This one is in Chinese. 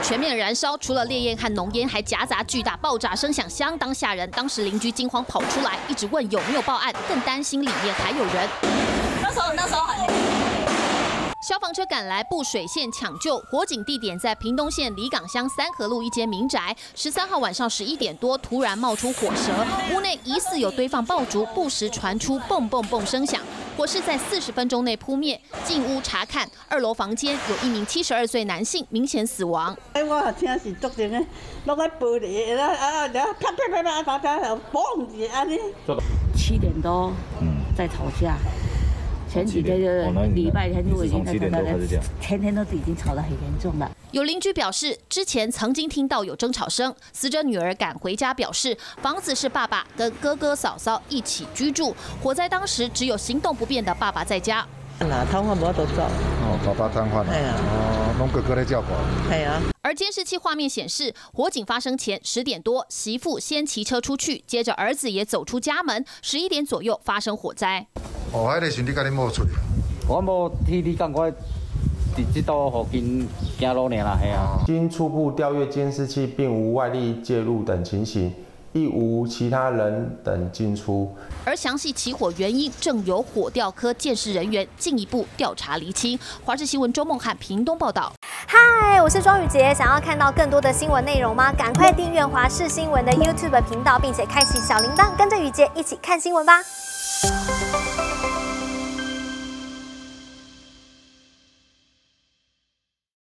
全面燃烧，除了烈焰和浓烟，还夹杂巨大爆炸声响，相当吓人。当时邻居惊慌跑出来，一直问有没有报案，更担心里面还有人。那时候那时候很。消防车赶来布水线抢救，火警地点在屏东县里港乡三河路一间民宅。十三号晚上十一点多，突然冒出火舌，屋内疑似有堆放爆竹，不时传出蹦蹦蹦声响。火势在四十分钟内扑灭。进屋查看，二楼房间有一名七十二岁男性明显死亡。哎，我听是昨天的，落在玻璃，然后啊，然后啪啪啪啪，大家又嘣一下呢。七点多，嗯，在吵架。前几天就是礼拜天就已经在吵了，天天都已经吵得很严重了。有邻居表示，之前曾经听到有争吵声。死者女儿赶回家表示，房子是爸爸跟哥哥嫂嫂一起居住，火灾当时只有行动不便的爸爸在家。那瘫痪不都走？哦，爸爸瘫痪了。啊。哦，弄哥哥来叫我。对啊。而监视器画面显示，火警发生前十点多，媳妇先骑车出去，接着儿子也走出家门，十一点左右发生火灾。哦，迄个是你甲你摸出来。我无替你讲，我伫这道附近行路尔啦，系啊。经初步调阅监视器，并无外力介入等情形，亦无其他人等进出。而详细起火原因，正由火调科鉴识人员进一步调查厘清。华视新闻周梦汉屏东报道。嗨，我是庄宇杰，想要看到更多的新闻内容吗？赶快订阅华视新闻的 YouTube 频道，并且开启小铃铛，跟着宇杰一起看新闻吧。